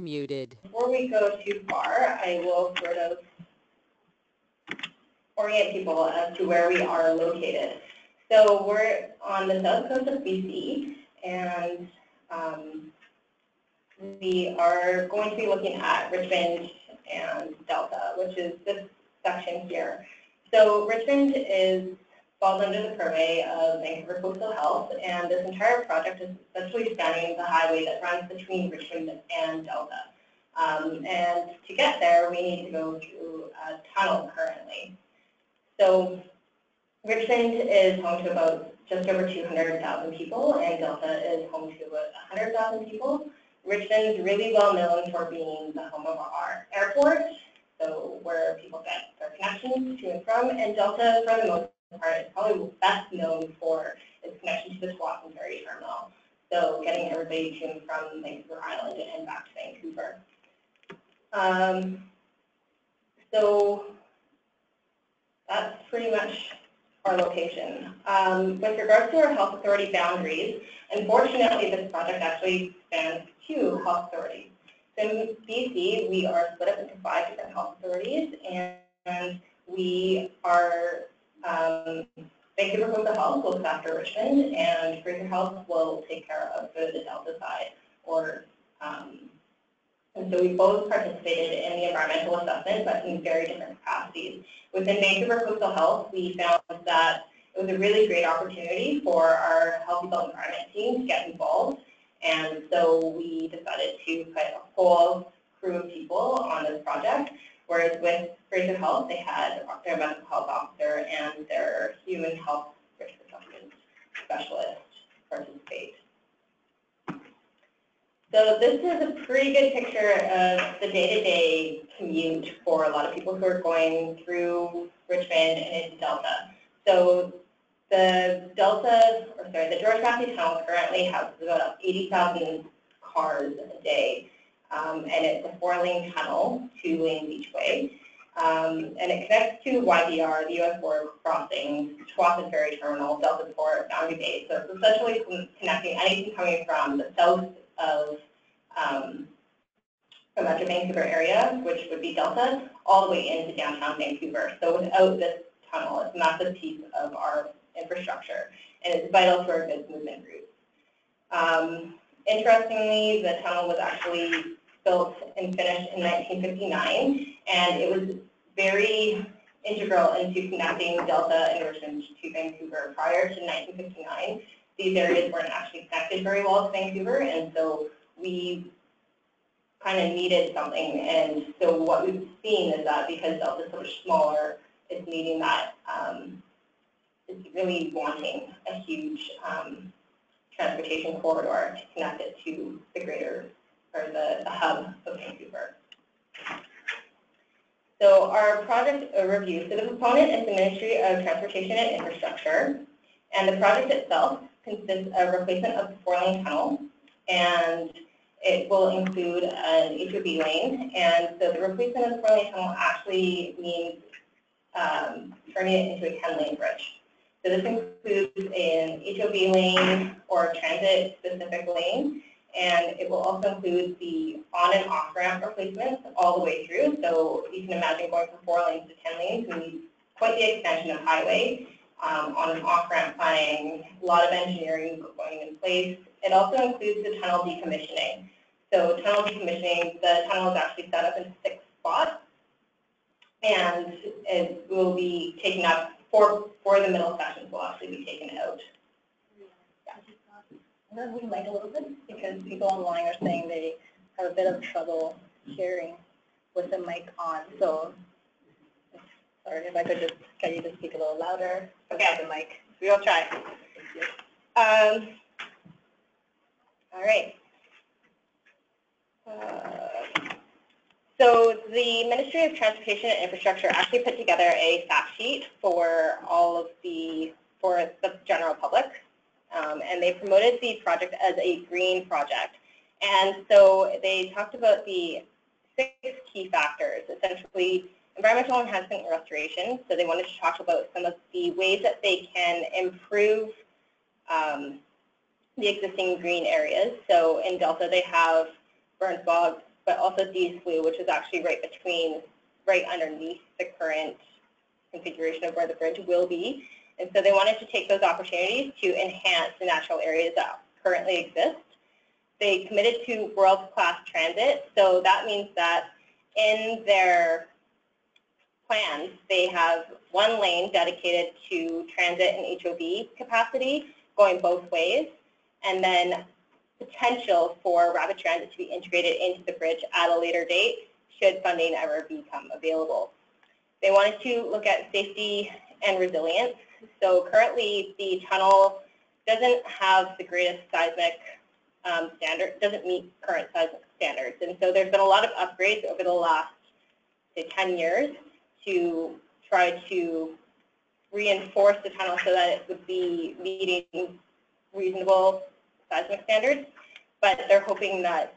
Muted. Before we go too far, I will sort of orient people as to where we are located. So we're on the south coast of BC, and um, we are going to be looking at Richmond and Delta, which is this section here. So Richmond is falls under the purvey of Vancouver Coastal Health, and this entire project is essentially spanning the highway that runs between Richmond and Delta. Um, and to get there, we need to go through a tunnel currently. So Richmond is home to about just over 200,000 people, and Delta is home to about 100,000 people. Richmond is really well known for being the home of our airport, so where people get their connections to and from, and Delta, for the most is probably best known for its connection to the Tsawwassen Ferry Terminal, so getting everybody to and from Vancouver Island and back to Vancouver. Um, so that's pretty much our location. Um, with regards to our health authority boundaries, unfortunately this project actually spans two health authorities. So in BC, we are split up into five different health authorities and we are, um, Vancouver Coastal Health looks after Richmond and Fraser Health will take care of the, Delta side or um, and so we both participated in the environmental assessment, but in very different capacities. Within Vancouver Coastal Health, we found that it was a really great opportunity for our Healthy Built Environment team to get involved. And so we decided to put a whole crew of people on this project, whereas with Fraser Health, they had their medical health officer and their human health risk assessment specialist participate. So this is a pretty good picture of the day-to-day commute for a lot of people who are going through Richmond and into Delta. So the Delta, or sorry, the George Massey Tunnel currently has about 80,000 cars a day. Um, and it's a four-lane tunnel, two lanes each way. Um, and it connects to YVR, the U.S. border crossing, Tsawwassen Ferry Terminal, Delta Port, Boundary Bay. So it's essentially connecting anything coming from the south of um, the Metro Vancouver area, which would be Delta, all the way into downtown Vancouver. So without this tunnel, it's a massive piece of our infrastructure, and it's vital to our goods movement routes. Um, interestingly, the tunnel was actually built and finished in 1959, and it was very integral into connecting Delta and Richmond to Vancouver. Prior to 1959, these areas weren't actually connected very well to Vancouver, and so we kind of needed something. And so what we've seen is that because Delta is so much smaller, it's needing that, um, it's really wanting a huge um, transportation corridor to connect it to the greater, or the, the hub of Vancouver. So our project overview. So the proponent is the Ministry of Transportation and Infrastructure, and the project itself consists of replacement of the four-lane tunnel, and it will include an HOV lane. And so the replacement of the four-lane tunnel actually means um, turning it into a 10-lane bridge. So this includes an HOV lane or transit-specific lane, and it will also include the on and off ramp replacements all the way through. So you can imagine going from four lanes to 10 lanes we need quite the extension of highway um, on an off ramp planning, a lot of engineering going in place. It also includes the tunnel decommissioning. So tunnel decommissioning, the tunnel is actually set up in six spots, and it will be taken up for, for the middle sections will actually be taken out. I'm going to move the mic a little bit because people online are saying they have a bit of trouble hearing with the mic on. So, sorry if I could just get you to speak a little louder. Okay. The mic. We'll try. Um, all right. Uh, so the Ministry of Transportation and Infrastructure actually put together a fact sheet for all of the, for the general public. Um, and they promoted the project as a green project. And so they talked about the six key factors, essentially environmental enhancement and restoration. So they wanted to talk about some of the ways that they can improve um, the existing green areas. So in Delta, they have Burns Bog but also Deas Slough, which is actually right between, right underneath the current configuration of where the bridge will be. And so they wanted to take those opportunities to enhance the natural areas that currently exist. They committed to world-class transit, so that means that in their plans, they have one lane dedicated to transit and HOV capacity going both ways, and then potential for rapid transit to be integrated into the bridge at a later date should funding ever become available. They wanted to look at safety and resilience. So currently the tunnel doesn't have the greatest seismic um, standard, doesn't meet current seismic standards. And so there's been a lot of upgrades over the last, say, 10 years to try to reinforce the tunnel so that it would be meeting reasonable seismic standards. But they're hoping that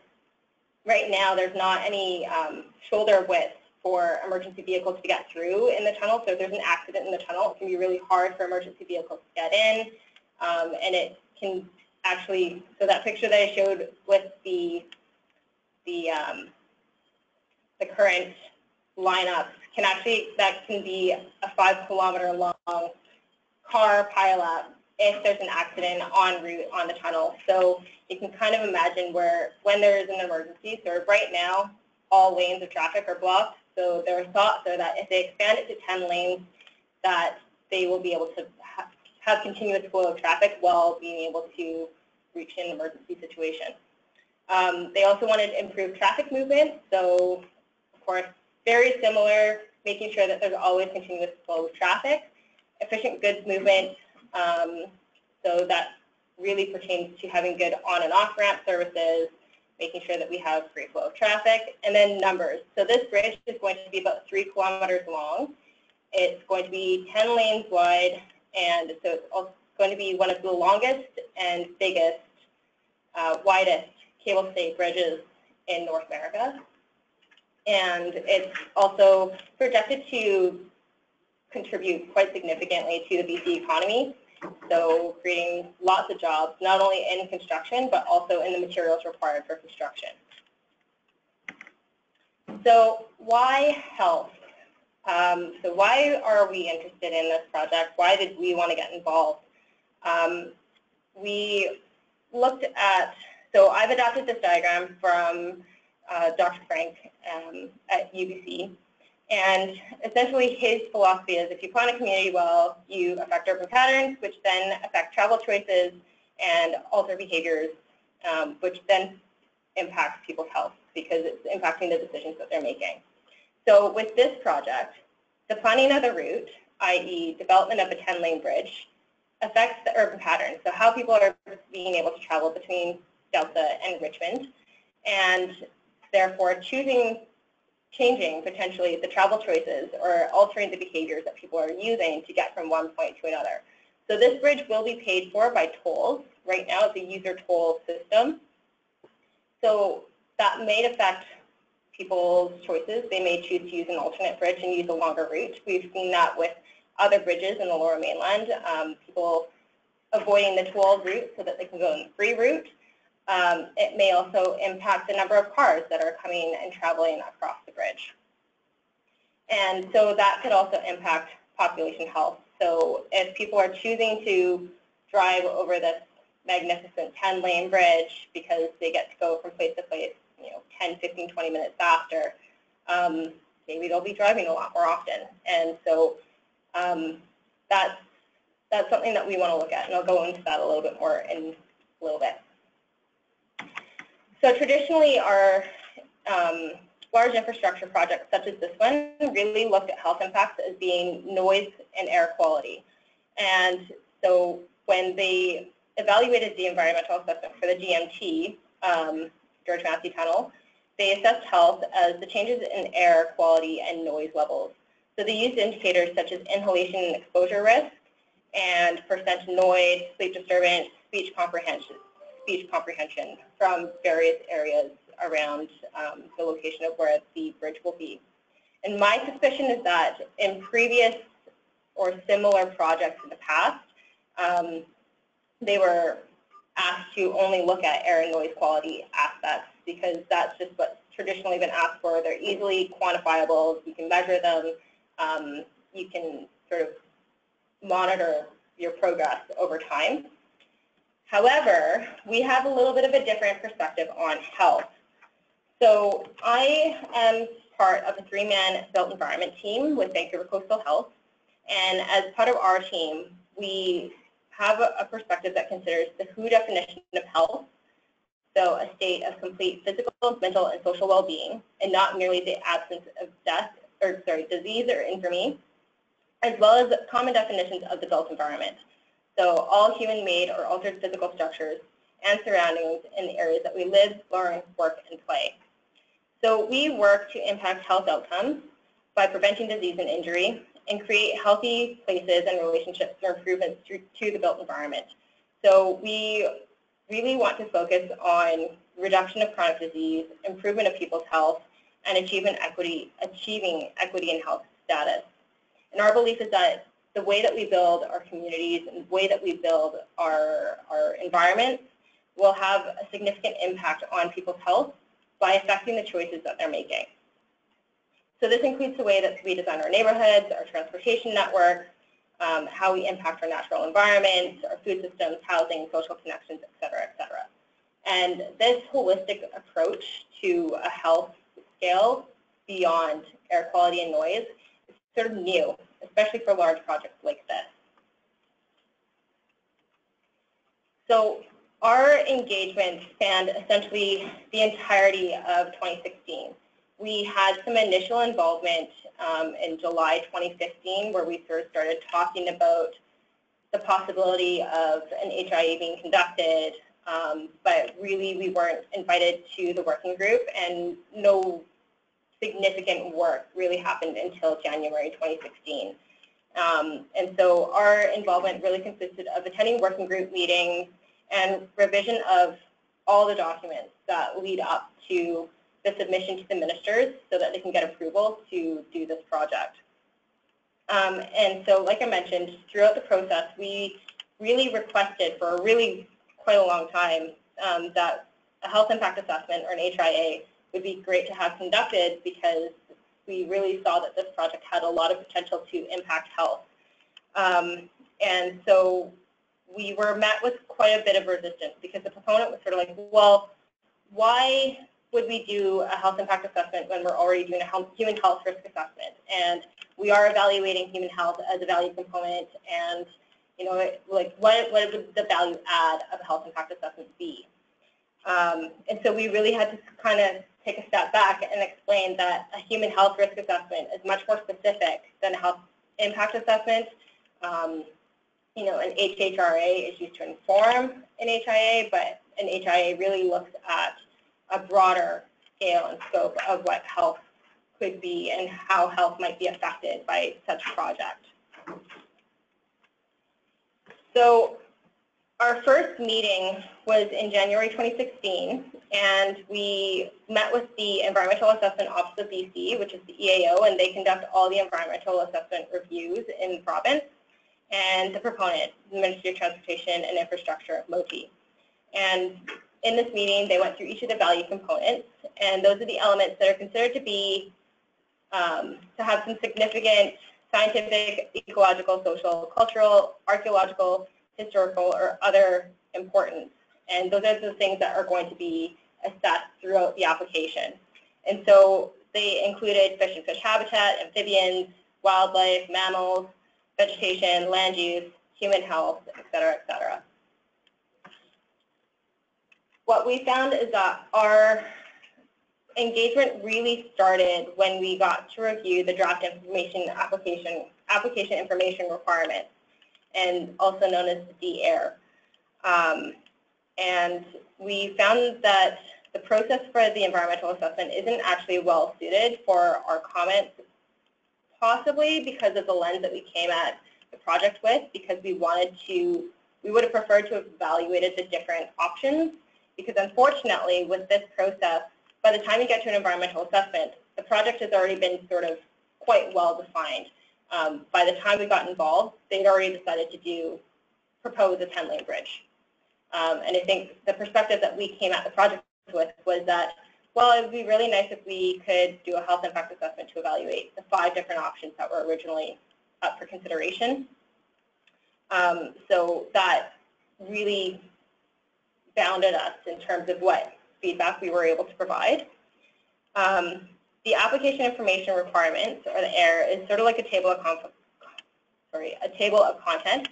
right now there's not any um, shoulder width for emergency vehicles to get through in the tunnel. So if there's an accident in the tunnel, it can be really hard for emergency vehicles to get in. Um, and it can actually, so that picture that I showed with the, the, um, the current lineup can actually, that can be a five kilometer long car pileup if there's an accident en route on the tunnel. So you can kind of imagine where, when there is an emergency, so right now, all lanes of traffic are blocked. So their thoughts are that if they expand it to 10 lanes, that they will be able to ha have continuous flow of traffic while being able to reach an emergency situation. Um, they also wanted improved traffic movement. So, of course, very similar, making sure that there's always continuous flow of traffic, efficient goods movement, um, so that really pertains to having good on and off ramp services, making sure that we have free flow of traffic, and then numbers. So this bridge is going to be about three kilometers long. It's going to be 10 lanes wide, and so it's also going to be one of the longest and biggest, uh, widest cable stayed bridges in North America. And it's also projected to contribute quite significantly to the BC economy. So creating lots of jobs, not only in construction, but also in the materials required for construction. So why health? Um, so why are we interested in this project? Why did we want to get involved? Um, we looked at, so I've adapted this diagram from uh, Dr. Frank um, at UBC. And essentially his philosophy is if you plan a community well, you affect urban patterns, which then affect travel choices and alter behaviors, um, which then impacts people's health because it's impacting the decisions that they're making. So with this project, the planning of the route, i.e. development of a 10-lane bridge, affects the urban patterns, so how people are being able to travel between Delta and Richmond, and therefore choosing changing potentially the travel choices or altering the behaviors that people are using to get from one point to another. So this bridge will be paid for by tolls. Right now it's a user toll system. So that may affect people's choices. They may choose to use an alternate bridge and use a longer route. We've seen that with other bridges in the lower mainland, um, people avoiding the toll route so that they can go in the free route. Um, it may also impact the number of cars that are coming and traveling across the bridge. And so that could also impact population health. So if people are choosing to drive over this magnificent 10-lane bridge because they get to go from place to place, you know, 10, 15, 20 minutes faster, um, maybe they'll be driving a lot more often. And so um, that's, that's something that we want to look at, and I'll go into that a little bit more in. So traditionally, our um, large infrastructure projects such as this one really looked at health impacts as being noise and air quality. And so when they evaluated the environmental assessment for the GMT, um, George Massey Tunnel, they assessed health as the changes in air quality and noise levels. So they used indicators such as inhalation and exposure risk and percent noise, sleep disturbance, speech comprehension, speech comprehension from various areas around um, the location of where the bridge will be. And my suspicion is that in previous or similar projects in the past, um, they were asked to only look at air and noise quality aspects because that's just what's traditionally been asked for. They're easily quantifiable. You can measure them. Um, you can sort of monitor your progress over time. However, we have a little bit of a different perspective on health. So I am part of a three-man built environment team with Vancouver Coastal Health. And as part of our team, we have a, perspective that considers the WHO definition of health, so a state of complete physical, mental, and social well-being, and not merely the absence of death, or sorry, disease or infirmity, as well as common definitions of the built environment. So all human-made or altered physical structures and surroundings in the areas that we live, learn, work, and play. So we work to impact health outcomes by preventing disease and injury and create healthy places and relationships for improvements to, the built environment. So we really want to focus on reduction of chronic disease, improvement of people's health, and achievement equity, achieving equity in health status. And our belief is that the way that we build our communities and the way that we build our, our environments will have a significant impact on people's health by affecting the choices that they're making. So this includes the way that we design our neighborhoods, our transportation networks, um, how we impact our natural environment, our food systems, housing, social connections, et cetera, et cetera. And this holistic approach to a health scale beyond air quality and noise is sort of new, especially for large projects like this. So our engagement spanned essentially the entirety of 2016. We had some initial involvement um, in July 2015 where we first started talking about the possibility of an HIA being conducted, um, but really we weren't invited to the working group and no significant work really happened until January 2016. Um, and so our involvement really consisted of attending working group meetings, and revision of all the documents that lead up to the submission to the ministers so that they can get approval to do this project. Um, and so, like I mentioned, throughout the process, we really requested for a really quite a long time um, that a health impact assessment or an HIA would be great to have conducted because we really saw that this project had a lot of potential to impact health. Um, and so we were met with quite a bit of resistance because the proponent was sort of like, well, why would we do a health impact assessment when we're already doing a health, human health risk assessment? And we are evaluating human health as a value component and, you know, like what, what would the value add of a health impact assessment be? Um, and so we really had to kind of take a step back and explain that a human health risk assessment is much more specific than a health impact assessment. Um, you know, an HHRA is used to inform an HIA, but an HIA really looks at a broader scale and scope of what health could be and how health might be affected by such a project. So our first meeting was in January 2016, and we met with the Environmental Assessment Office of BC, which is the EAO, and they conduct all the environmental assessment reviews in the province and the proponent, the Ministry of Transportation and Infrastructure, MOTI. And in this meeting, they went through each of the value components, and those are the elements that are considered to be, um, to have some significant scientific, ecological, social, cultural, archaeological, historical, or other importance. And those are the things that are going to be assessed throughout the application. And so they included fish and fish habitat, amphibians, wildlife, mammals, vegetation, land use, human health, et cetera, et cetera. What we found is that our engagement really started when we got to review the draft information application, application information requirements, and also known as the DAIR. Um, and we found that the process for the environmental assessment isn't actually well suited for our comments possibly because of the lens that we came at the project with, because we wanted to, we would have preferred to have evaluated the different options, because unfortunately with this process, by the time you get to an environmental assessment, the project has already been sort of quite well defined. Um, by the time we got involved, they'd already decided to do, propose a 10-lane bridge. Um, and I think the perspective that we came at the project with was that, well, it would be really nice if we could do a health impact assessment to evaluate the five different options that were originally up for consideration. Um, so that really bounded us in terms of what feedback we were able to provide. Um, the application information requirements, or the AIR, is sort of like a table of sorry, a table of contents.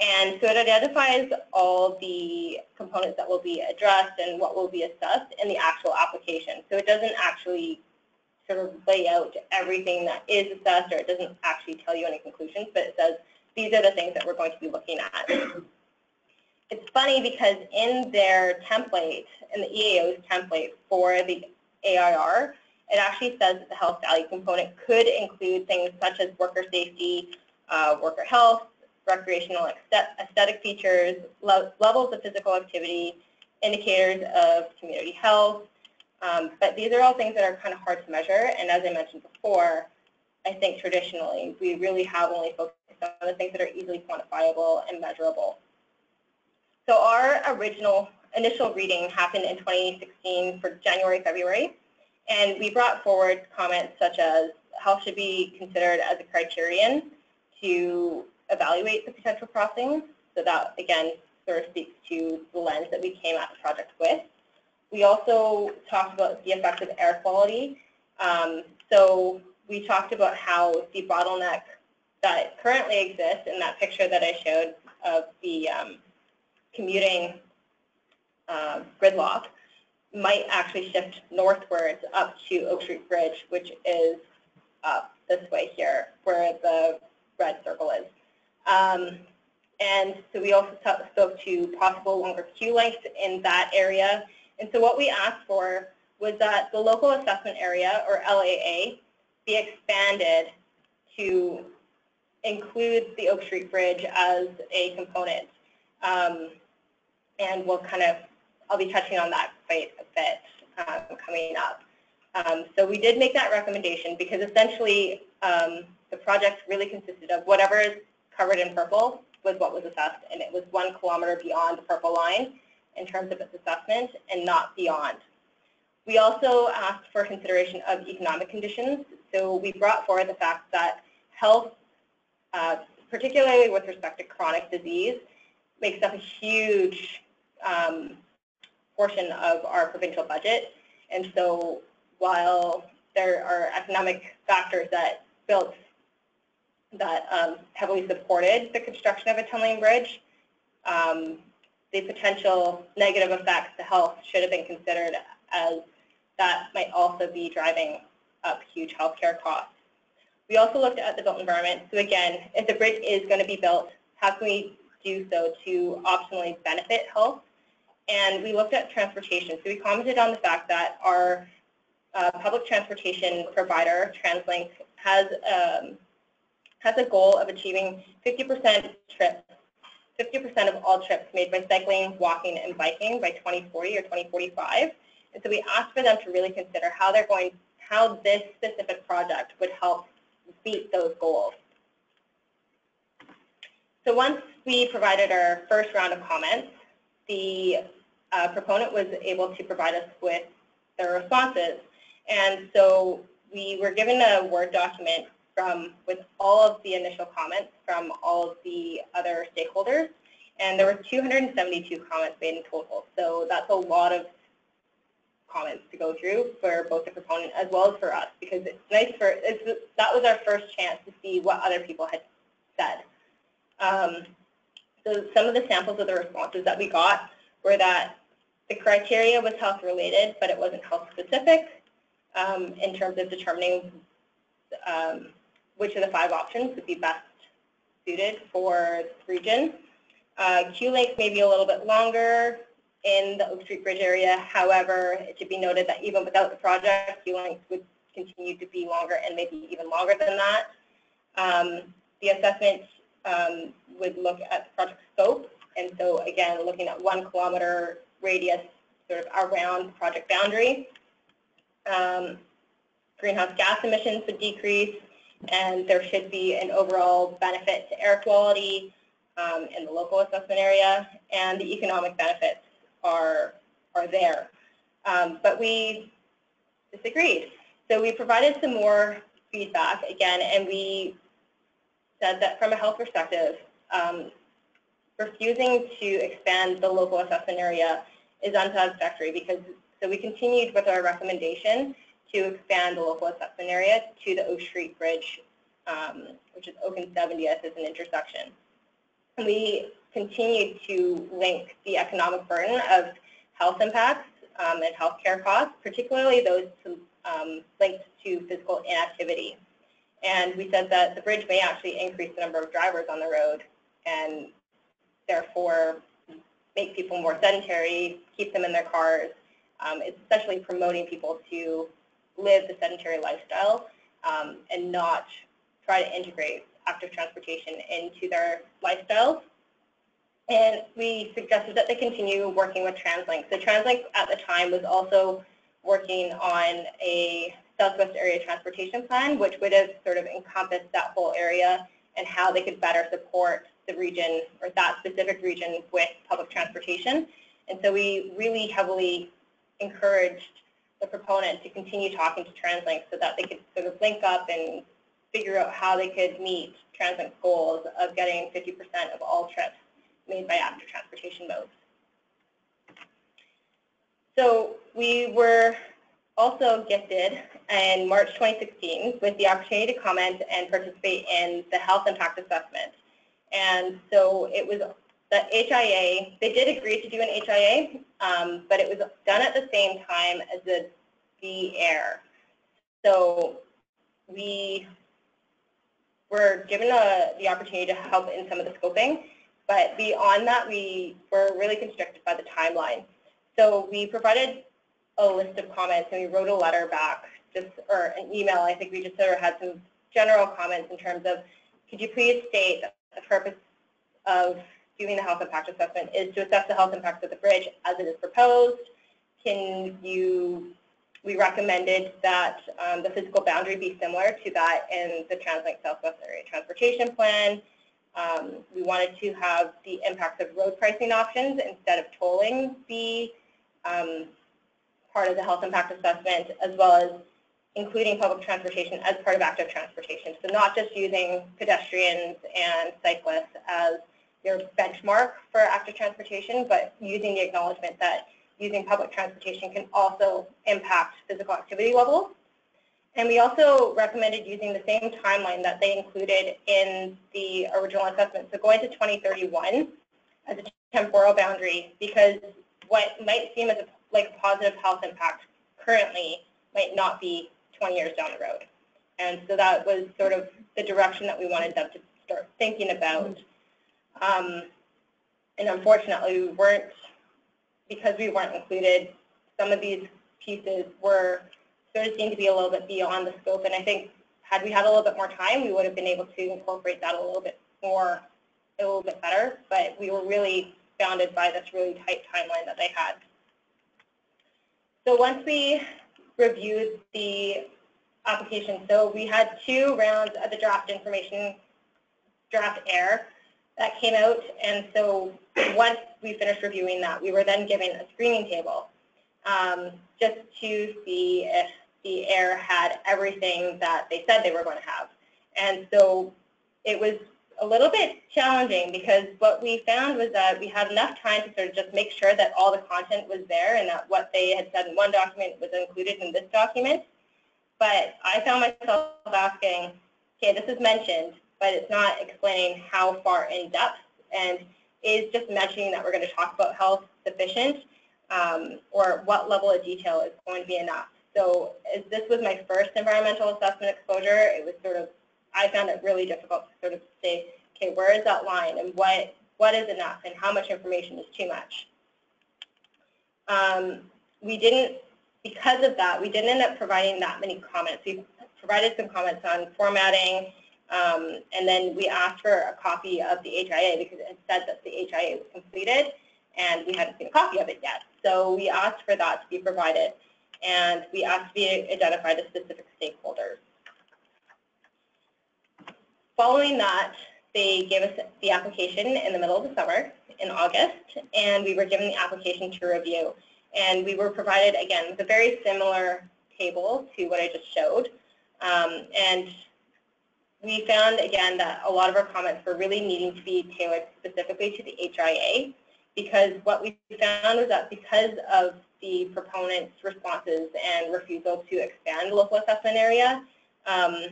And so it identifies all the components that will be addressed and what will be assessed in the actual application. So it doesn't actually sort of lay out everything that is assessed, or it doesn't actually tell you any conclusions, but it says these are the things that we're going to be looking at. It's funny because in their template, in the EAO's template for the AIR, it actually says that the health value component could include things such as worker safety, uh, worker health, recreational aesthetic features, levels of physical activity, indicators of community health. Um, but these are all things that are kind of hard to measure. And as I mentioned before, I think traditionally we really have only focused on the things that are easily quantifiable and measurable. So our original initial reading happened in 2016 for January, February. And we brought forward comments such as health should be considered as a criterion to evaluate the potential crossings. So that, again, sort of speaks to the lens that we came at the project with. We also talked about the effect of air quality. Um, so we talked about how the bottleneck that currently exists in that picture that I showed of the um, commuting uh, gridlock might actually shift northwards up to Oak Street Bridge, which is up this way here, where the red circle is. Um, and so we also spoke to possible longer queue lengths in that area. And so what we asked for was that the local assessment area, or LAA, be expanded to include the Oak Street Bridge as a component. Um, and we'll kind of, I'll be touching on that quite a bit um, coming up. Um, so we did make that recommendation because essentially um, the project really consisted of whatever is covered in purple was what was assessed, and it was one kilometer beyond the purple line in terms of its assessment and not beyond. We also asked for consideration of economic conditions. So we brought forward the fact that health, uh, particularly with respect to chronic disease, makes up a huge um, portion of our provincial budget. And so while there are economic factors that built that um, heavily supported the construction of a tunneling bridge, um, the potential negative effects to health should have been considered as that might also be driving up huge healthcare costs. We also looked at the built environment. So again, if the bridge is going to be built, how can we do so to optimally benefit health? And we looked at transportation. So we commented on the fact that our uh, public transportation provider, TransLink, has um, has a goal of achieving 50% trips, 50% of all trips made by cycling, walking, and biking by 2040 or 2045. And so we asked for them to really consider how they're going, how this specific project would help meet those goals. So once we provided our first round of comments, the uh, proponent was able to provide us with their responses. And so we were given a Word document from with all of the initial comments from all of the other stakeholders. And there were 272 comments made in total. So that's a lot of comments to go through for both the proponent as well as for us because it's nice for, it's, that was our first chance to see what other people had said. Um, so some of the samples of the responses that we got were that the criteria was health related, but it wasn't health specific um, in terms of determining um, which of the five options would be best suited for this region. Uh, length may be a little bit longer in the Oak Street Bridge area. However, it should be noted that even without the project, queue length would continue to be longer and maybe even longer than that. Um, the assessment um, would look at the project scope. And so again, looking at one kilometer radius sort of around the project boundary. Um, greenhouse gas emissions would decrease and there should be an overall benefit to air quality um, in the local assessment area, and the economic benefits are, are there. Um, but we disagreed. So we provided some more feedback again, and we said that from a health perspective, um, refusing to expand the local assessment area is unsatisfactory because, so we continued with our recommendation to expand the local assessment area to the Oak Street Bridge, um, which is Oak and 70th as an intersection. And we continued to link the economic burden of health impacts um, and healthcare costs, particularly those to, um, linked to physical inactivity. And we said that the bridge may actually increase the number of drivers on the road and therefore make people more sedentary, keep them in their cars. Um, it's essentially promoting people to live the sedentary lifestyle um, and not try to integrate active transportation into their lifestyles. And we suggested that they continue working with TransLink. So TransLink at the time was also working on a Southwest Area Transportation Plan, which would have sort of encompassed that whole area and how they could better support the region or that specific region with public transportation. And so we really heavily encouraged the proponent to continue talking to TransLink so that they could sort of link up and figure out how they could meet TransLink's goals of getting 50% of all trips made by active transportation modes. So we were also gifted in March 2016 with the opportunity to comment and participate in the health impact assessment. And so it was the HIA, they did agree to do an HIA, um, but it was done at the same time as the the AIR. So we were given a, the opportunity to help in some of the scoping, but beyond that, we were really constricted by the timeline. So we provided a list of comments and we wrote a letter back, just or an email. I think we just sort of had some general comments in terms of, could you please state the purpose of doing the health impact assessment is to assess the health impacts of the bridge as it is proposed. Can you, we recommended that um, the physical boundary be similar to that in the TransLink Southwest Area Transportation Plan. Um, we wanted to have the impacts of road pricing options instead of tolling be um, part of the health impact assessment, as well as including public transportation as part of active transportation. So not just using pedestrians and cyclists as your benchmark for active transportation, but using the acknowledgement that using public transportation can also impact physical activity levels. And we also recommended using the same timeline that they included in the original assessment, so going to 2031 as a temporal boundary, because what might seem as a, like a positive health impact currently might not be 20 years down the road. And so that was sort of the direction that we wanted them to start thinking about. Um, and unfortunately, we weren't, because we weren't included, some of these pieces were sort of seemed to be a little bit beyond the scope. And I think had we had a little bit more time, we would have been able to incorporate that a little bit more, a little bit better. But we were really bounded by this really tight timeline that they had. So once we reviewed the application, so we had two rounds of the draft information, draft AIR that came out. And so once we finished reviewing that, we were then given a screening table um, just to see if the AIR had everything that they said they were going to have. And so it was a little bit challenging because what we found was that we had enough time to sort of just make sure that all the content was there and that what they had said in one document was included in this document. But I found myself asking, okay, this is mentioned, but it's not explaining how far in depth and is just mentioning that we're going to talk about health sufficient um, or what level of detail is going to be enough. So this was my first environmental assessment exposure, it was sort of, I found it really difficult to sort of say, okay, where is that line and what, what is enough and how much information is too much. Um, we didn't, because of that, we didn't end up providing that many comments. We provided some comments on formatting, um, and then we asked for a copy of the HIA because it said that the HIA was completed, and we hadn't seen a copy of it yet. So we asked for that to be provided and we asked to be identified as specific stakeholders. Following that, they gave us the application in the middle of the summer in August, and we were given the application to review. And we were provided, again, with a very similar table to what I just showed. Um, and we found, again, that a lot of our comments were really needing to be tailored specifically to the HIA because what we found was that because of the proponents' responses and refusal to expand the local assessment area, um,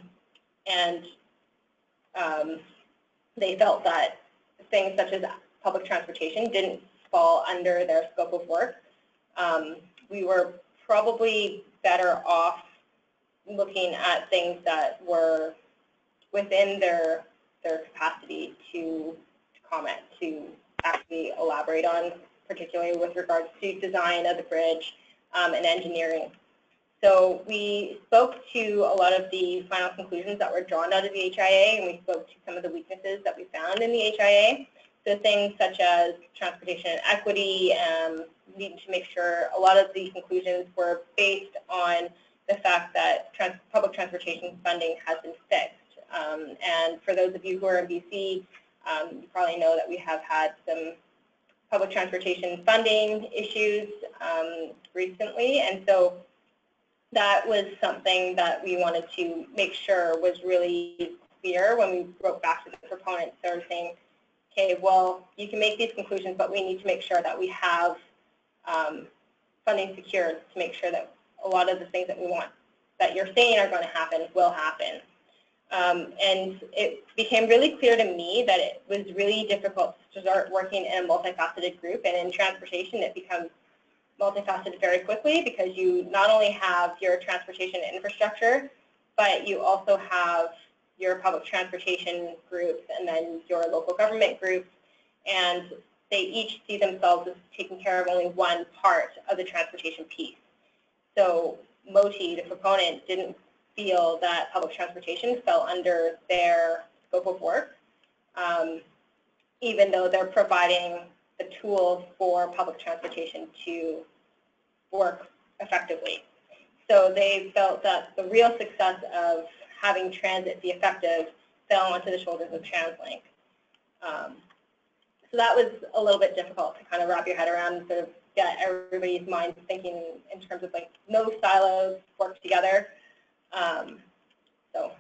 and um, they felt that things such as public transportation didn't fall under their scope of work. Um, we were probably better off looking at things that were within their their capacity to, to comment, to actually elaborate on, particularly with regards to design of the bridge um, and engineering. So we spoke to a lot of the final conclusions that were drawn out of the HIA, and we spoke to some of the weaknesses that we found in the HIA. So things such as transportation equity, um, needing to make sure a lot of the conclusions were based on the fact that trans public transportation funding has been fixed. Um, and for those of you who are in BC, um, you probably know that we have had some public transportation funding issues um, recently, and so that was something that we wanted to make sure was really clear when we wrote back to the proponents. They were saying, okay, well, you can make these conclusions, but we need to make sure that we have um, funding secured to make sure that a lot of the things that we want, that you're saying are going to happen, will happen. Um, and it became really clear to me that it was really difficult to start working in a multifaceted group. And in transportation, it becomes multifaceted very quickly because you not only have your transportation infrastructure, but you also have your public transportation groups and then your local government groups. And they each see themselves as taking care of only one part of the transportation piece. So MOTI, the proponent, didn't feel that public transportation fell under their scope of work, um, even though they're providing the tools for public transportation to work effectively. So they felt that the real success of having transit be effective fell onto the shoulders of TransLink. Um, so that was a little bit difficult to kind of wrap your head around and sort of get everybody's mind thinking in terms of like no silos work together. Um, so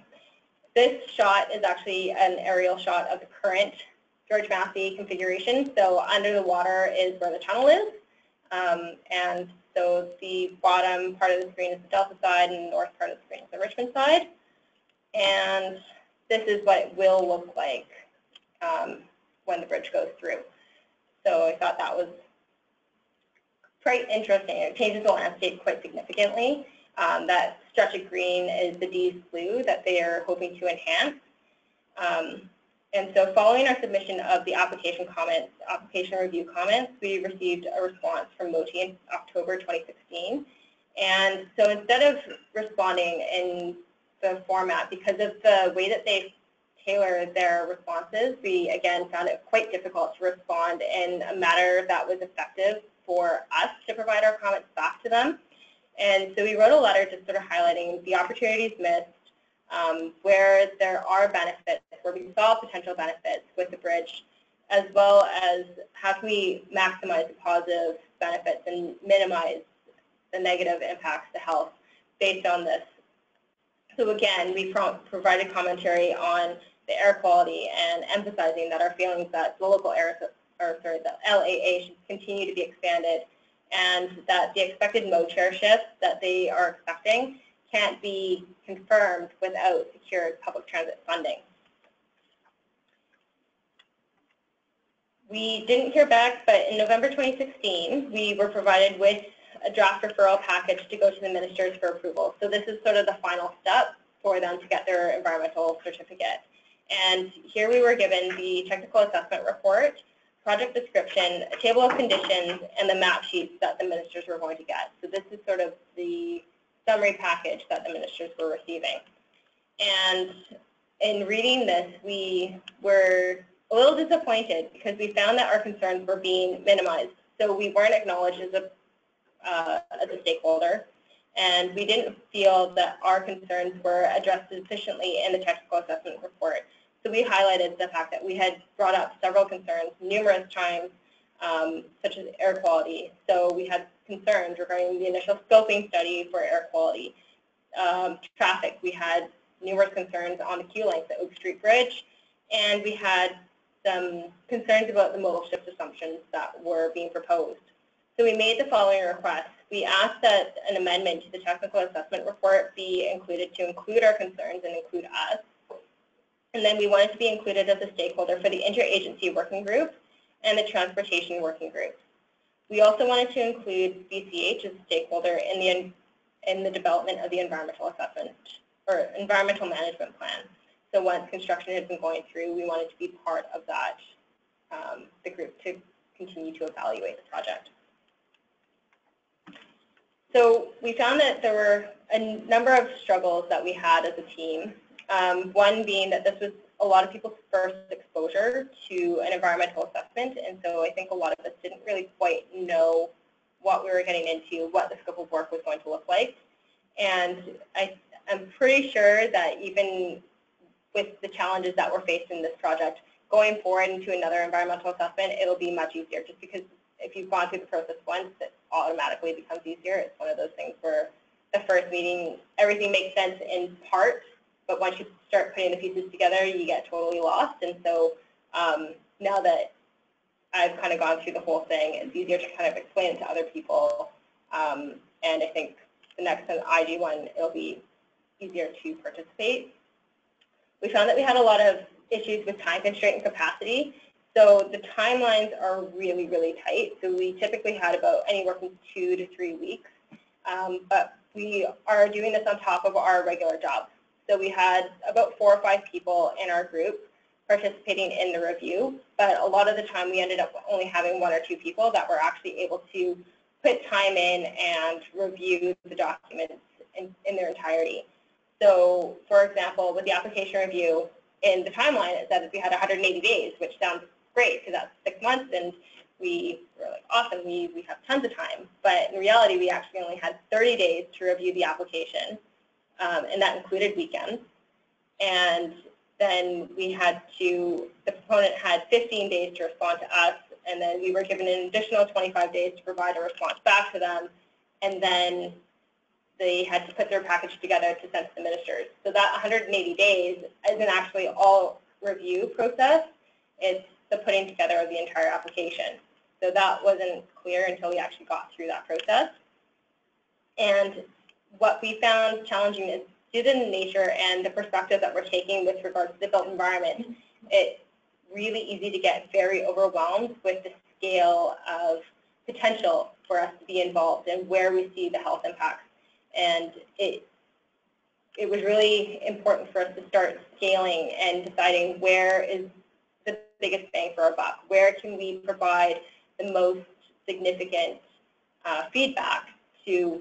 this shot is actually an aerial shot of the current George Massey configuration. So under the water is where the tunnel is. Um, and so the bottom part of the screen is the Delta side and the north part of the screen is the Richmond side. And this is what it will look like um, when the bridge goes through. So I thought that was quite interesting. It changes the landscape quite significantly. Um, that stretch of green is the Deas Slough that they are hoping to enhance. Um, and so following our submission of the application comments, application review comments, we received a response from MOTI in October 2016. And so instead of responding in the format, because of the way that they tailor their responses, we again found it quite difficult to respond in a manner that was effective for us to provide our comments back to them. And so we wrote a letter just sort of highlighting the opportunities missed, um, where there are benefits, where we saw potential benefits with the bridge, as well as how can we maximize the positive benefits and minimize the negative impacts to health based on this. So again, we provided commentary on the air quality and emphasizing that our feelings that the local air, or sorry, the LAA should continue to be expanded and that the expected mode share shifts that they are expecting can't be confirmed without secured public transit funding. We didn't hear back, but in November 2016, we were provided with a draft referral package to go to the ministers for approval. So this is sort of the final step for them to get their environmental certificate. And here we were given the technical assessment report project description, a table of conditions, and the map sheets that the ministers were going to get. So this is sort of the summary package that the ministers were receiving. And in reading this, we were a little disappointed because we found that our concerns were being minimized. So we weren't acknowledged as a, uh, as a stakeholder, and we didn't feel that our concerns were addressed sufficiently in the technical assessment report. So we highlighted the fact that we had brought up several concerns numerous times, um, such as air quality. So we had concerns regarding the initial scoping study for air quality. Um, traffic, we had numerous concerns on the queue length at Oak Street Bridge, and we had some concerns about the modal shift assumptions that were being proposed. So we made the following request. We asked that an amendment to the technical assessment report be included to include our concerns and include us. And then we wanted to be included as a stakeholder for the interagency working group and the transportation working group. We also wanted to include VCH as a stakeholder in the, in the development of the environmental assessment or environmental management plan. So once construction had been going through, we wanted to be part of that, um, the group to continue to evaluate the project. So we found that there were a number of struggles that we had as a team. Um, one being that this was a lot of people's first exposure to an environmental assessment, and so I think a lot of us didn't really quite know what we were getting into, what the scope of work was going to look like. And I, I'm pretty sure that even with the challenges that we're faced in this project, going forward into another environmental assessment, it'll be much easier just because if you've gone through the process once, it automatically becomes easier. It's one of those things where the first meeting, everything makes sense in part, but once you start putting the pieces together, you get totally lost. And so um, now that I've kind of gone through the whole thing, it's easier to kind of explain it to other people. Um, and I think the next time I do one, it'll be easier to participate. We found that we had a lot of issues with time constraint and capacity. So the timelines are really, really tight. So we typically had about anywhere from two to three weeks. Um, but we are doing this on top of our regular jobs. So we had about four or five people in our group participating in the review, but a lot of the time we ended up only having one or two people that were actually able to put time in and review the documents in, in their entirety. So, for example, with the application review, in the timeline, it said that we had 180 days, which sounds great because that's six months, and we were like, awesome, we, we have tons of time. But in reality, we actually only had 30 days to review the application, um, and that included weekends. And then we had to, the proponent had 15 days to respond to us, and then we were given an additional 25 days to provide a response back to them, and then they had to put their package together to send to the ministers. So that 180 days isn't actually all review process. It's the putting together of the entire application. So that wasn't clear until we actually got through that process. And what we found challenging is due to the nature and the perspective that we're taking with regards to the built environment, it's really easy to get very overwhelmed with the scale of potential for us to be involved and where we see the health impacts. And it it was really important for us to start scaling and deciding where is the biggest bang for our buck, where can we provide the most significant uh, feedback to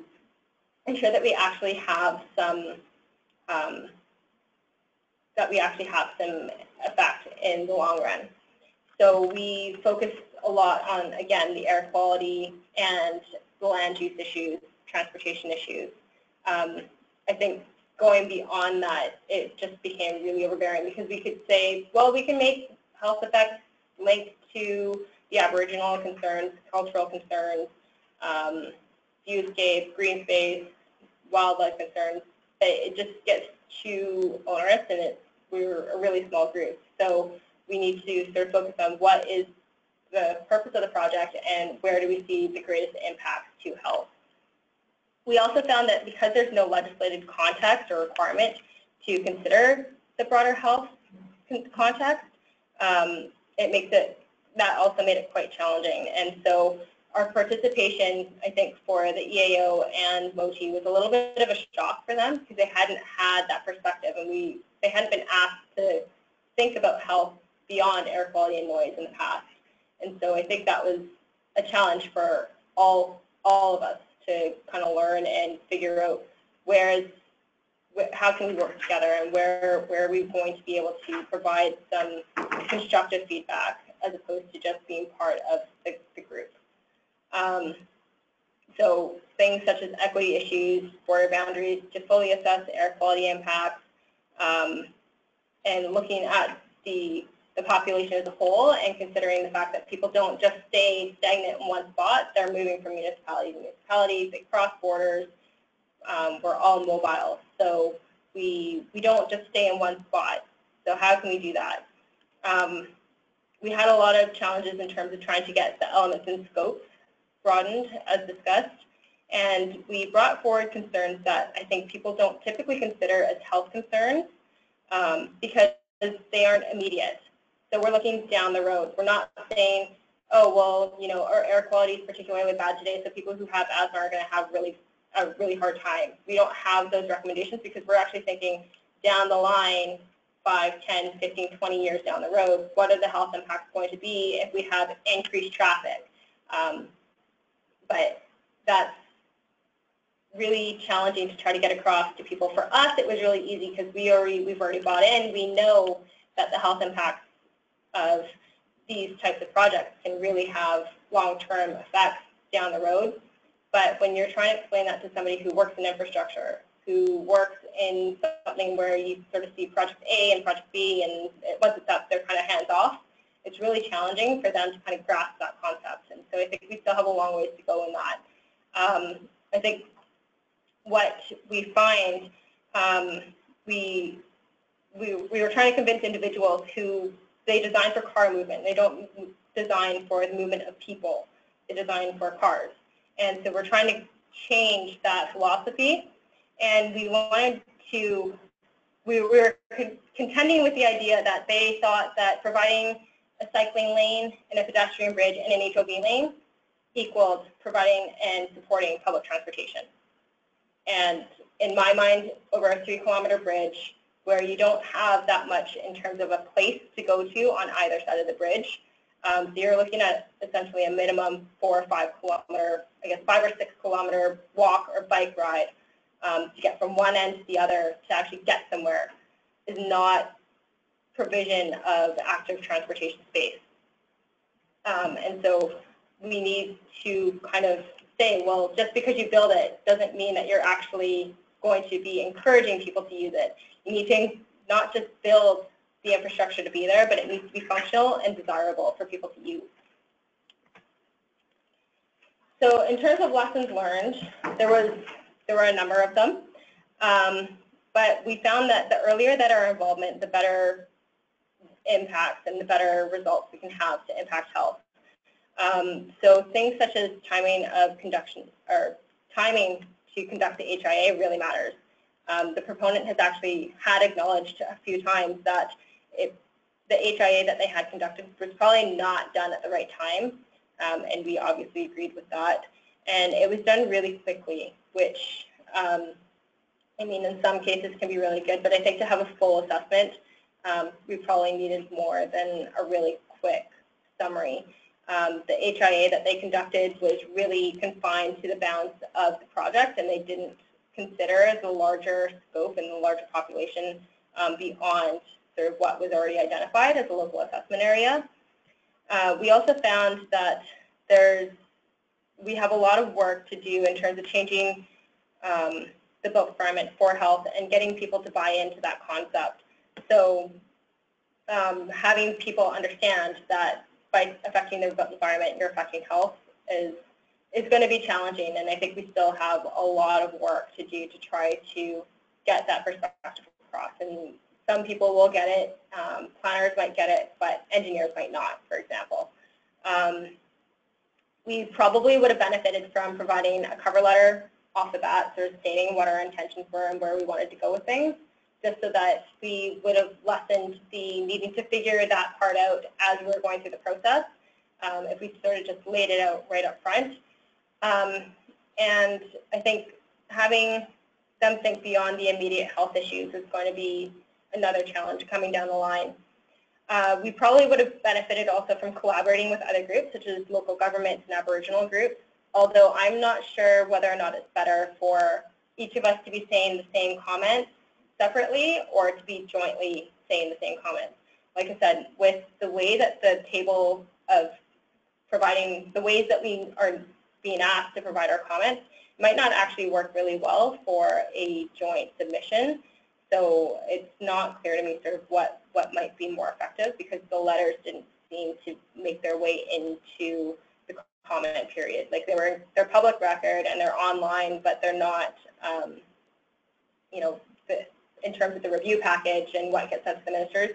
ensure that we actually have some um, that we actually have some effect in the long run. So we focus a lot on, again, the air quality and the land use issues, transportation issues. Um, I think going beyond that, it just became really overbearing because we could say, well, we can make health effects linked to the Aboriginal concerns, cultural concerns, um, viewscape, green space, wildlife concerns. It, it just gets too onerous and it's, we're a really small group. So we need to sort of focus on what is the purpose of the project and where do we see the greatest impact to health. We also found that because there's no legislated context or requirement to consider the broader health context, um, it makes it, that also made it quite challenging. And so our participation, I think, for the EAO and MOTI was a little bit of a shock for them because they hadn't had that perspective and we, they hadn't been asked to think about health beyond air quality and noise in the past. And so I think that was a challenge for all, all of us to kind of learn and figure out where is, how can we work together and where, where are we going to be able to provide some constructive feedback as opposed to just being part of the, the group. Um, so things such as equity issues, border boundaries, to fully assess air quality impacts, um, and looking at the the population as a whole and considering the fact that people don't just stay stagnant in one spot, they're moving from municipality to municipality, they cross borders, um, we're all mobile. So we, we don't just stay in one spot. So how can we do that? Um, we had a lot of challenges in terms of trying to get the elements and scopes broadened as discussed. And we brought forward concerns that I think people don't typically consider as health concerns um, because they aren't immediate. So we're looking down the road. We're not saying, oh, well, you know, our air quality is particularly bad today, so people who have asthma are going to have really a really hard time. We don't have those recommendations because we're actually thinking down the line, 5, 10, 15, 20 years down the road, what are the health impacts going to be if we have increased traffic? Um, but that's really challenging to try to get across to people. For us, it was really easy because we already, we've already bought in. We know that the health impacts of these types of projects can really have long-term effects down the road. But when you're trying to explain that to somebody who works in infrastructure, who works in something where you sort of see project A and project B, and once it's up, they're kind of hands off, it's really challenging for them to kind of grasp that concept. And so I think we still have a long ways to go in that. Um, I think what we find, um, we, we, we were trying to convince individuals who they design for car movement. They don't design for the movement of people. They design for cars. And so we're trying to change that philosophy. And we wanted to, we were contending with the idea that they thought that providing a cycling lane and a pedestrian bridge and an HOV lane equaled providing and supporting public transportation. And in my mind, over a three kilometer bridge where you don't have that much in terms of a place to go to on either side of the bridge, um, so you're looking at essentially a minimum four or five kilometer, I guess five or six kilometer walk or bike ride um, to get from one end to the other to actually get somewhere is not provision of active transportation space. Um, and so we need to kind of say, well, just because you build it doesn't mean that you're actually going to be encouraging people to use it. You need to not just build the infrastructure to be there, but it needs to be functional and desirable for people to use. So in terms of lessons learned, there was there were a number of them, um, but we found that the earlier that our involvement, the better impacts and the better results we can have to impact health. Um, so things such as timing of conduction or timing to conduct the HIA really matters. Um, the proponent has actually had acknowledged a few times that it, the HIA that they had conducted was probably not done at the right time, um, and we obviously agreed with that. And it was done really quickly, which, um, I mean, in some cases can be really good, but I think to have a full assessment, um, we probably needed more than a really quick summary. Um, the HIA that they conducted was really confined to the bounds of the project, and they didn't consider the larger scope and the larger population um, beyond sort of what was already identified as a local assessment area. Uh, we also found that there's, we have a lot of work to do in terms of changing um, the built environment for health and getting people to buy into that concept. So um, having people understand that by affecting the built environment, you're affecting health is is going to be challenging, and I think we still have a lot of work to do to try to get that perspective across. And some people will get it, um, planners might get it, but engineers might not, for example. Um, we probably would have benefited from providing a cover letter off the bat, sort of stating what our intentions were and where we wanted to go with things, just so that we would have lessened the needing to figure that part out as we were going through the process, um, if we sort of just laid it out right up front. Um, and I think having them think beyond the immediate health issues is going to be another challenge coming down the line. Uh, we probably would have benefited also from collaborating with other groups, such as local governments and Aboriginal groups, although I'm not sure whether or not it's better for each of us to be saying the same comments separately or to be jointly saying the same comments. Like I said, with the way that the table of providing, the ways that we are being asked to provide our comments might not actually work really well for a joint submission. So it's not clear to me sort of what, what might be more effective because the letters didn't seem to make their way into the comment period. Like they were, they're public record and they're online, but they're not, um, you know, in terms of the review package and what gets sent to the ministers,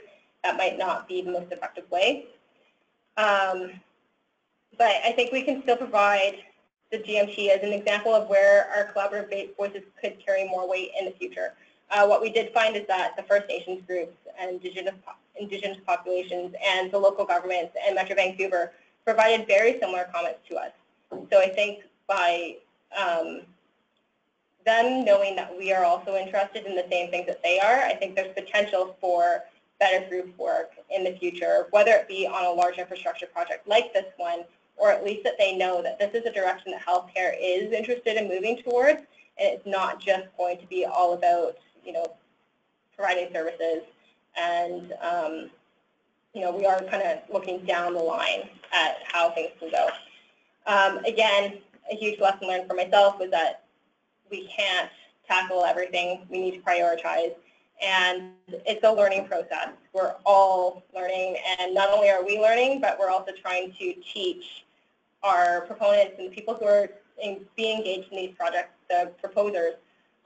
that might not be the most effective way. Um, but I think we can still provide the GMT as an example of where our collaborative voices could carry more weight in the future. Uh, what we did find is that the First Nations groups and Indigenous, Indigenous populations and the local governments and Metro Vancouver provided very similar comments to us. So I think by um, them knowing that we are also interested in the same things that they are, I think there's potential for better group work in the future, whether it be on a large infrastructure project like this one, or at least that they know that this is a direction that healthcare is interested in moving towards, and it's not just going to be all about you know, providing services. And, um, you know, we are kind of looking down the line at how things can go. Um, again, a huge lesson learned for myself was that we can't tackle everything. We need to prioritize. And it's a learning process. We're all learning, and not only are we learning, but we're also trying to teach our proponents and the people who are in, being engaged in these projects, the proposers,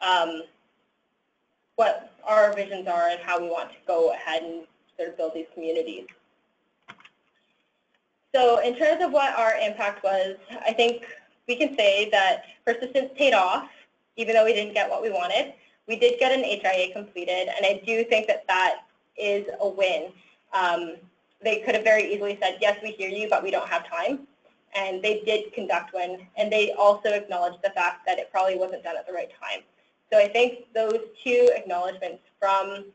um, what our visions are and how we want to go ahead and sort of build these communities. So in terms of what our impact was, I think we can say that persistence paid off, even though we didn't get what we wanted. We did get an HIA completed, and I do think that that is a win. Um, they could have very easily said, yes, we hear you, but we don't have time. And they did conduct one, and they also acknowledged the fact that it probably wasn't done at the right time. So I think those two acknowledgments from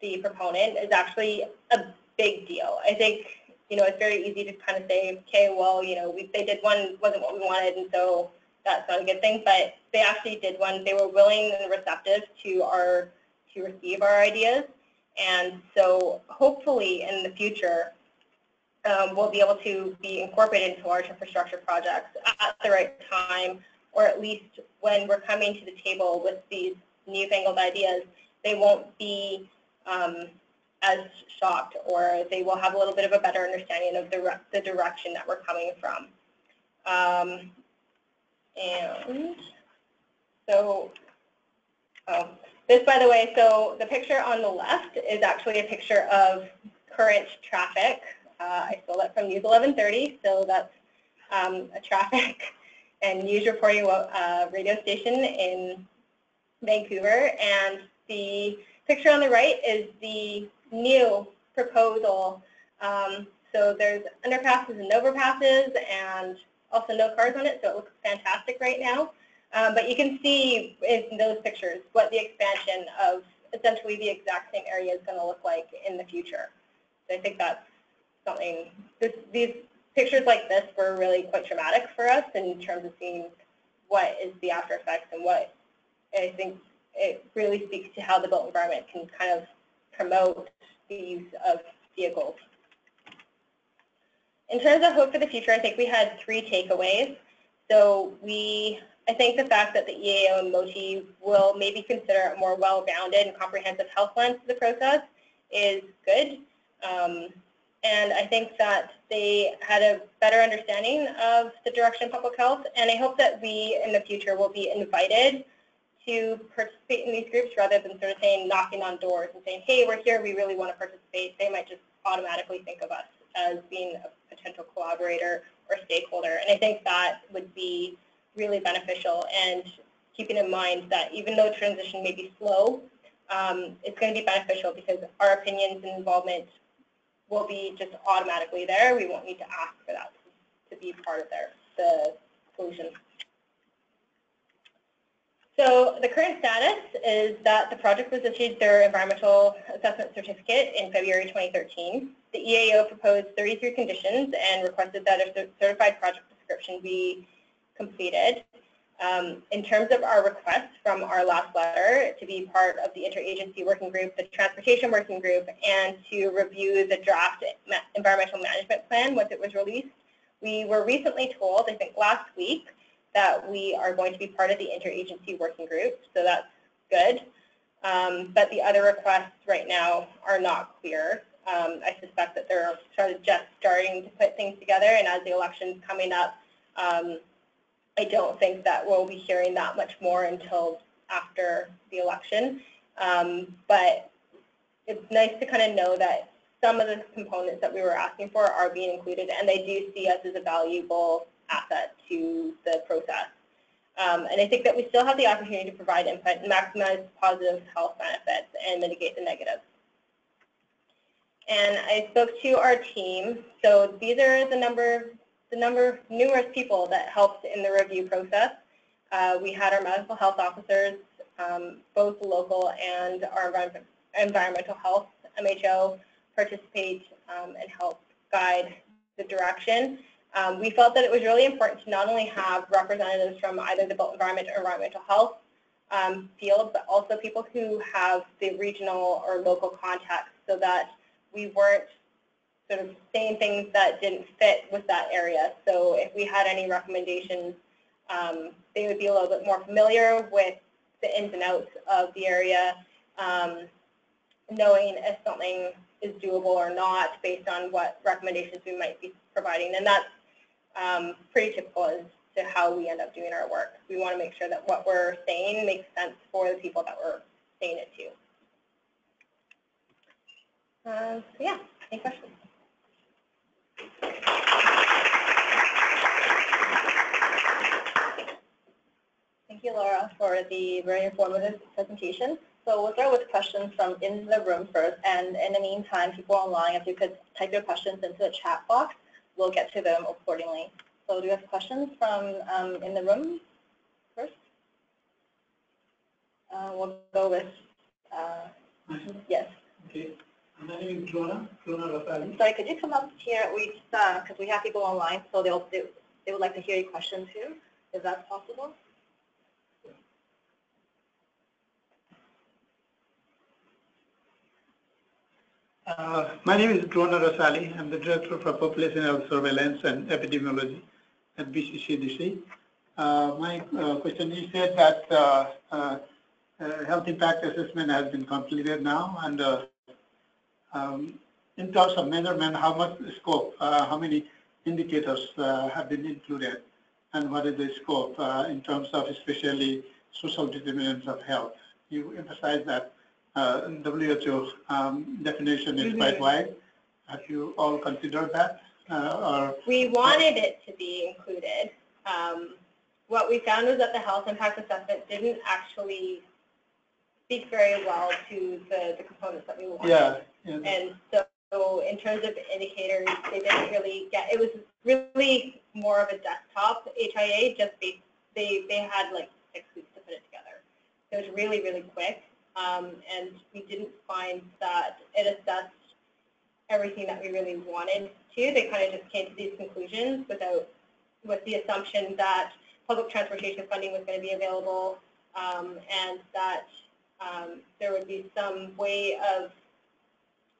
the proponent is actually a big deal. I think, you know, it's very easy to kind of say, okay, well, you know, we, they did one, wasn't what we wanted, and so that's not a good thing. But they actually did one. They were willing and receptive to our, to receive our ideas. And so hopefully in the future, um, we'll be able to be incorporated into large infrastructure projects at the right time or at least when we're coming to the table with these newfangled ideas, they won't be um, as shocked or they will have a little bit of a better understanding of the, the direction that we're coming from. Um, and so, oh, this by the way, so the picture on the left is actually a picture of current traffic. Uh, I stole it from News 1130, so that's um, a traffic and news reporting uh, radio station in Vancouver. And the picture on the right is the new proposal. Um, so there's underpasses and overpasses and also no cars on it, so it looks fantastic right now. Um, but you can see in those pictures what the expansion of essentially the exact same area is going to look like in the future. So I think that's something, this, these pictures like this were really quite dramatic for us in terms of seeing what is the after effects and what I think it really speaks to how the built environment can kind of promote the use of vehicles. In terms of hope for the future, I think we had three takeaways. So we, I think the fact that the EAO and MOTI will maybe consider a more well-rounded and comprehensive health plan to the process is good. Um, and I think that they had a better understanding of the direction of public health, and I hope that we in the future will be invited to participate in these groups rather than sort of saying, knocking on doors and saying, hey, we're here, we really want to participate. They might just automatically think of us as being a potential collaborator or stakeholder, and I think that would be really beneficial, and keeping in mind that even though transition may be slow, um, it's going to be beneficial because our opinions and involvement will be just automatically there. We won't need to ask for that to be part of their, the solution. So the current status is that the project was issued their environmental assessment certificate in February 2013. The EAO proposed 33 conditions and requested that a certified project description be completed. Um, in terms of our request from our last letter to be part of the interagency working group, the transportation working group, and to review the draft environmental management plan once it was released, we were recently told, I think last week, that we are going to be part of the interagency working group, so that's good. Um, but the other requests right now are not clear. Um, I suspect that they're sort of just starting to put things together, and as the election's coming up, um, I don't think that we'll be hearing that much more until after the election. Um, but it's nice to kind of know that some of the components that we were asking for are being included, and they do see us as a valuable asset to the process. Um, and I think that we still have the opportunity to provide input and maximize positive health benefits and mitigate the negatives. And I spoke to our team. So these are the number, the number numerous people that helped in the review process. Uh, we had our medical health officers, um, both local and our environment, environmental health MHO participate um, and help guide the direction. Um, we felt that it was really important to not only have representatives from either the built environment or environmental health um, field, but also people who have the regional or local contacts so that we weren't sort of saying things that didn't fit with that area. So if we had any recommendations, um, they would be a little bit more familiar with the ins and outs of the area, um, knowing if something is doable or not based on what recommendations we might be providing. And that's um, pretty typical as to how we end up doing our work. We want to make sure that what we're saying makes sense for the people that we're saying it to. Uh, so yeah, any questions? Thank you, Laura, for the very informative presentation. So we'll start with questions from in the room first, and in the meantime, people online, if you could type your questions into the chat box, we'll get to them accordingly. So do you have questions from um, in the room first? Uh, we'll go with, uh, yes. Okay. My name is Jonah, Jonah Rafali. Sorry, could you come up here? We, because we have people online, so they'll, they, they would like to hear your question too, if that's possible. Uh, My name is Drona Rosali. I'm the Director for Population Health Surveillance and Epidemiology at BCCDC. Uh, My uh, question is said that uh, uh, health impact assessment has been completed now, and um, in terms of measurement, how much scope, how many indicators have been included, and what is the scope in terms of especially social determinants of health? You emphasize that uh, WHO um, definition is quite Mhm. wide. Have you all considered that? Uh, Or, We wanted it to be included. Um, what we found was that the health impact assessment didn't actually speak very well to the, the components that we wanted. yeah, yeah, And so, so in terms of indicators, they didn't really get, it was really more of a desktop HIA, just they, they, they had like six weeks to put it together. So it was really, really quick. Um, and we didn't find that it assessed everything that we really wanted to. They kind of just came to these conclusions without, with the assumption that public transportation funding was going to be available um, and that um, there would be some way of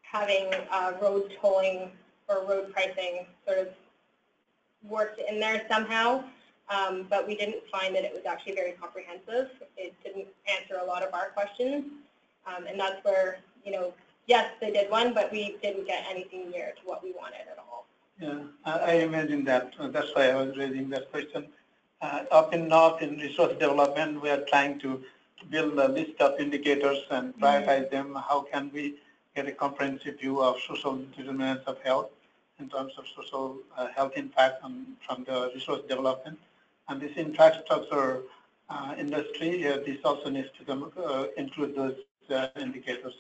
having uh, road tolling or road pricing sort of worked in there somehow, um, but we didn't find that it was actually very comprehensive. It didn't answer a lot of our questions, um, and that's where, you know, yes, they did one, but we didn't get anything near to what we wanted at all. yeah. I imagine that. Uh, That's why I was raising that question. Uh, Up in North in resource development, we are trying to build a list of indicators and prioritize them. How can we get a comprehensive view of social determinants of health in terms of social uh, health impact on, from the resource development? And this infrastructure uh, industry, uh, this also needs to come, uh, include those uh, indicators.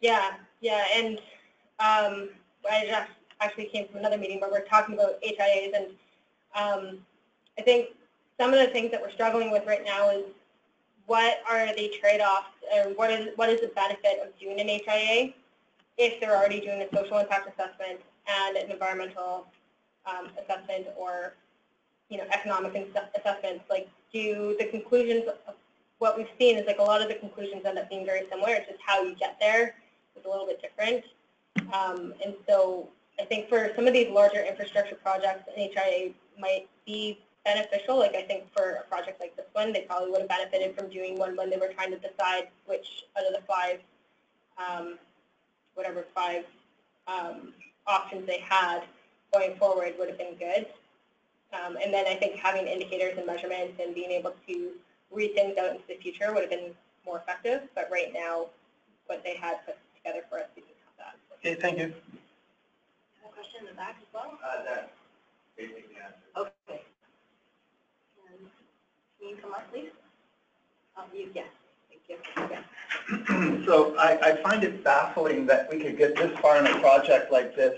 Yeah, yeah, and um, I just actually came from another meeting where we're talking about HIAs, and um, I think some of the things that we're struggling with right now is what are the trade-offs, and what is what is the benefit of doing an HIA if they're already doing a social impact assessment and an environmental um, assessment or you know economic assessments? Like, do the conclusions of what we've seen is like a lot of the conclusions end up being very similar. It's just how you get there is a little bit different. Um, and so I think for some of these larger infrastructure projects, an HIA might be beneficial. Like I think for a project like this one, they probably would have benefited from doing one when they were trying to decide which out of the five, um, whatever five um, options they had going forward would have been good. Um, and then I think having indicators and measurements and being able to read things out into the future would have been more effective. But right now, what they had put together for us didn't have that. Okay, thank you. A question in the back as well? Uh, that basically answers. Okay. And Can you come up, please? Um, you, yes, thank you. Yeah. So I, I find it baffling that we could get this far in a project like this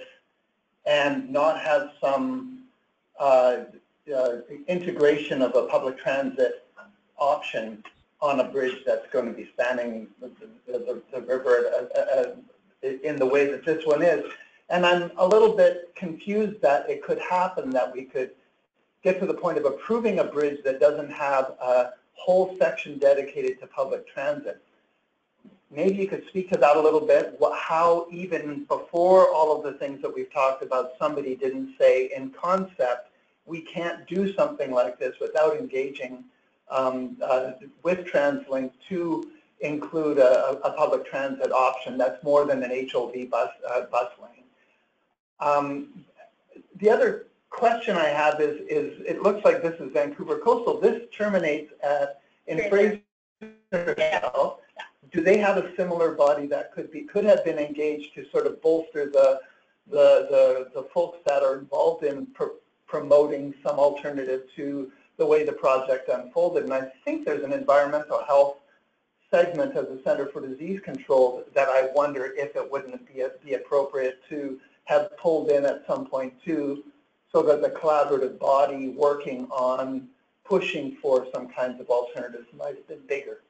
and not have some integration of a public transit option on a bridge that's going to be spanning the, the, the- river uh, uh, uh, in the way that this one is. And I'm a little bit confused that it could happen that we could get to the point of approving a bridge that doesn't have a whole section dedicated to public transit. Maybe you could speak to that a little bit, wha- how even before all of the things that we've talked about, somebody didn't say in concept, we can't do something like this without engaging um, uh, with TransLink to include a, a a public transit option that's more than an HOV bus, uh, bus lane. Um, The other question I have is, is it looks like this is Vancouver Coastal. This terminates at, in Fraser. Fraser. Do they have a similar body that could be, could have been engaged to sort of bolster the, the, the, the folks that are involved in pr- promoting some alternative to the way the project unfolded? And I think there's an environmental health segment of the Center for Disease Control that I wonder if it wouldn't be, be appropriate to have pulled in at some point too, so that the collaborative body working on pushing for some kinds of alternatives might have been bigger.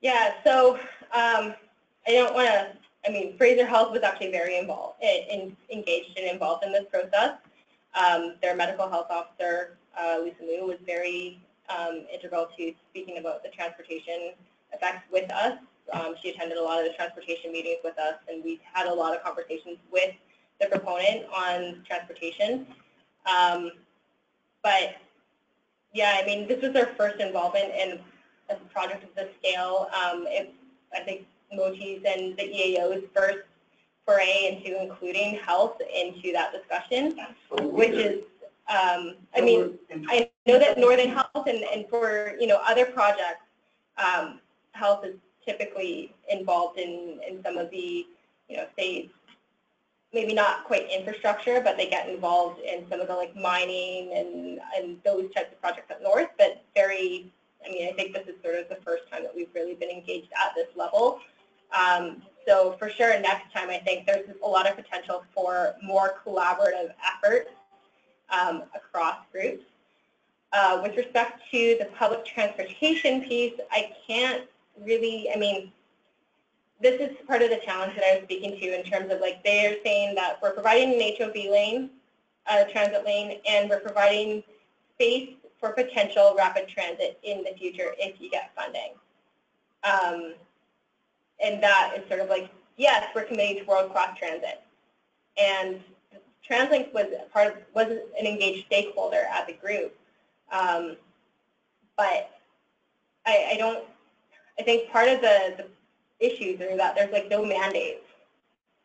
Yeah, so um, I don't want to, I mean, Fraser Health was actually very involved, in, engaged and involved in this process. Um, their medical health officer, uh, Lisa Mu, was very um, integral to speaking about the transportation effects with us. Um, she attended a lot of the transportation meetings with us, and we had a lot of conversations with the proponent on transportation. Um, but yeah, I mean, this was our first involvement in a project of this scale. Um, it's, I think, MOTI's and the EAO's first foray into including health into that discussion, which is, um, I mean, I know that Northern Health and, and for, you know, other projects, um, health is typically involved in, in some of the, you know, say, maybe not quite infrastructure, but they get involved in some of the like mining and, and those types of projects up north, but very, I mean, I think this is sort of the first time that we've really been engaged at this level. Um, so for sure, next time, I think there's a lot of potential for more collaborative efforts um, across groups. Uh, with respect to the public transportation piece, I can't really, I mean, this is part of the challenge that I was speaking to in terms of like they're saying that we're providing an HOV lane, a transit lane, and we're providing space for potential rapid transit in the future if you get funding. Um, and that is sort of like, yes, we're committing to world-class transit. And TransLink was part of, was an engaged stakeholder at the group. Um, but I, I don't, I think part of the, the issues are that there's like no mandates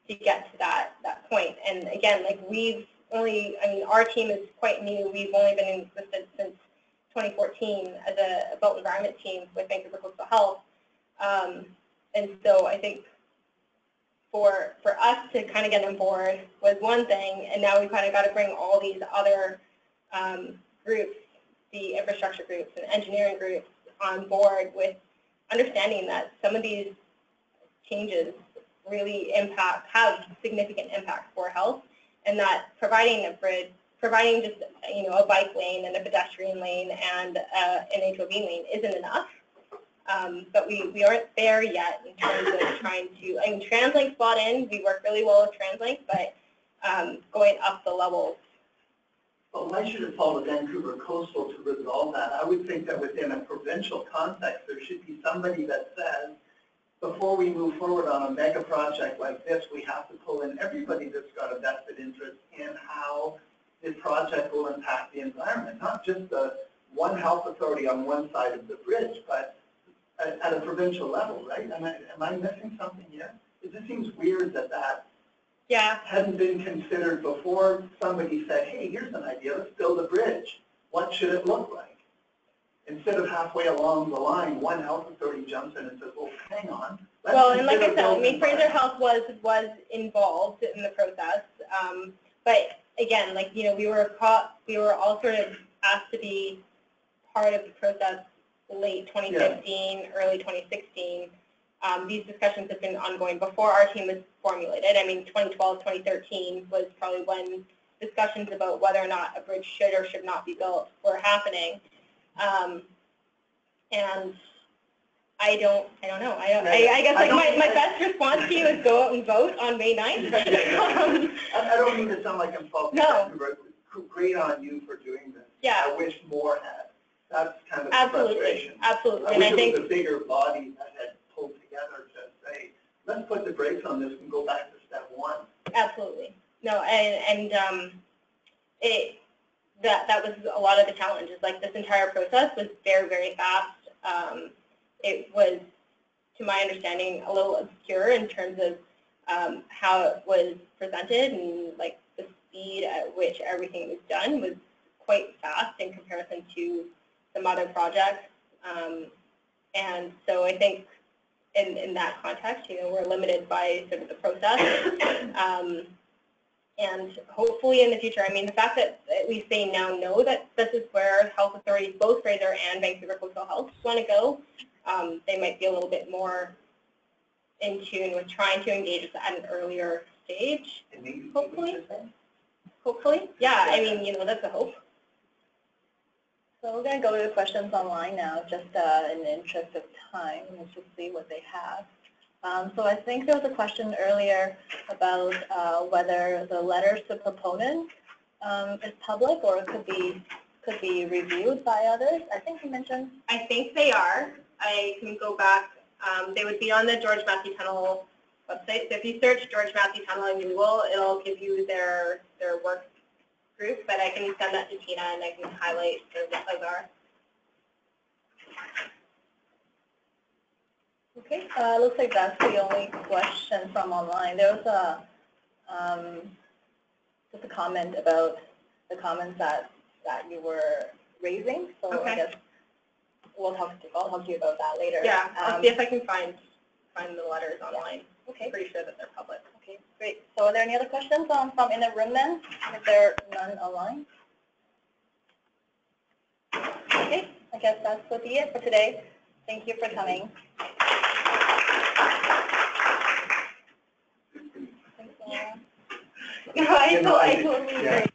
to get to that, that point. And again, like we've only, I mean, our team is quite new. We've only been in existence since 2014 as a built environment team with Vancouver Coastal Health. Um, and so I think for, for us to kind of get on board was one thing, and now we've kind of got to bring all these other um, groups, the infrastructure groups and engineering groups on board with understanding that some of these changes really impact, have significant impact for health, and that providing a bridge, providing just, you know, a bike lane and a pedestrian lane and uh, an HOV lane isn't enough. Um, but we, we aren't there yet in terms of trying to, I mean, TransLink's bought in, we work really well with TransLink, but um, going up the levels. Well, why should it fall to Vancouver Coastal to resolve that? I would think that within a provincial context, there should be somebody that says, before we move forward on a mega project like this, we have to pull in everybody that's got a vested interest in how the project will impact the environment, not just the one health authority on one side of the bridge, but at, at a provincial level, right? Am I, am I missing something here? It just seems weird that that Yeah, hadn't been considered before somebody said, hey, here's an idea, let's build a bridge. What should it look like? Instead of halfway along the line, one health authority jumps in and says, well, hang on. let's well, and like I said, I mean, Fraser. Health was, was involved in the process. Um, but again, like, you know, we were caught, we were all sort of asked to be part of the process late 2015, early 2016. Um, these discussions have been ongoing before our team was formulated. I mean, 2012, 2013 was probably when discussions about whether or not a bridge should or should not be built were happening. Um, and I don't, I don't know. I, don't, I, I guess I like my, don't- my best response to you is go out and vote on May 9th. um, I, I don't mean to sound like I'm faulting No. you, but great on you for doing this. yeah, I wish more had. That's kind of the absolutely, frustration. absolutely. I And wish I it think was a bigger body that had pulled together to say, let's put the brakes on this and go back to step one. Absolutely. No, and, and, um, it, that, that was a lot of the challenges. Like, this entire process was very, very fast. Um, it was, to my understanding, a little obscure in terms of, um, how it was presented and, like, the speed at which everything was done was quite fast in comparison to some other projects. Um, and so I think in, in that context, you know, we're limited by sort of the process. Um, and hopefully in the future, I mean, the fact that at least they now know that this is where health authorities, both Fraser and Vancouver Coastal Health want to go, um, they might be a little bit more in tune with trying to engage us at an earlier stage, It needs to be, Hopefully. would you say? hopefully. Yeah, I mean, you know, that's a hope. So we're going to go to the questions online now, just uh, in the interest of time. Let's just see what they have. Um, So I think there was a question earlier about uh, whether the letters to proponents um, is public or it could be, could be reviewed by others. I think you mentioned, I think they are. I can go back. Um, they would be on the George Massey Tunnel website. So if you search George Massey Tunnel in Google, it'll give you their their work group. But I can send that to Tina and I can highlight sort of what those are. okay, uh, looks like that's the only question from online. There was a, um, just a comment about the comments that, that you were raising. So I guess we'll talk, to- I'll talk to you about that later. Yeah, I'll Um, see if I can find find the letters online. Okay. I'm pretty sure that they're public. Okay, great. So are there any other questions um, from in the room then? If there are none online? Okay, I guess that's would be it for today. Thank you for coming. Thanks, Laura. No, I, You know, I I totally yeah. agree.